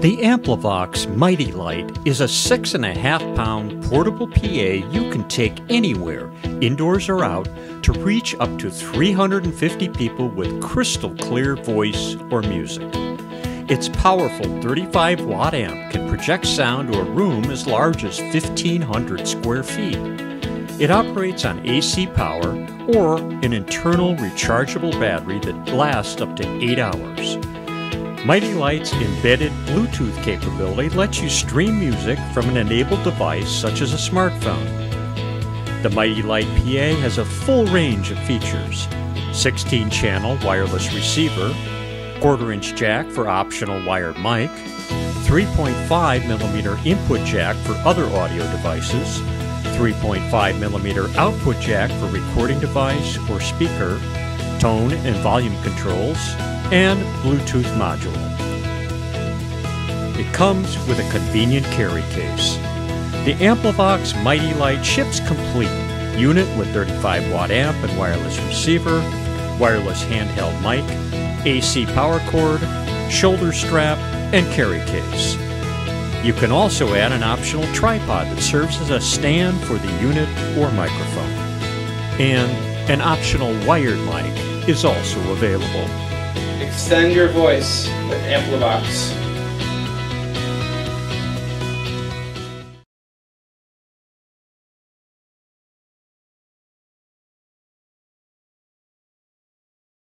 The Amplivox Mity Lite is a six and a half pound portable PA you can take anywhere, indoors or out, to reach up to 350 people with crystal clear voice or music. Its powerful 35 watt amp can project sound to a room as large as 1,500 square feet. It operates on AC power or an internal rechargeable battery that lasts up to 8 hours. Mity Lite's embedded Bluetooth capability lets you stream music from an enabled device such as a smartphone. The Mity Lite PA has a full range of features 16 channel wireless receiver, quarter inch jack for optional wired mic, 3.5 millimeter input jack for other audio devices, 3.5 millimeter output jack for recording device or speaker, tone and volume controls, and Bluetooth module. It comes with a convenient carry case. The Amplivox Mity Lite ships complete. Unit with 35 watt amp and wireless receiver, wireless handheld mic, AC power cord, shoulder strap, and carry case. You can also add an optional tripod that serves as a stand for the unit or microphone. And an optional wired mic is also available. Extend your voice with Amplivox.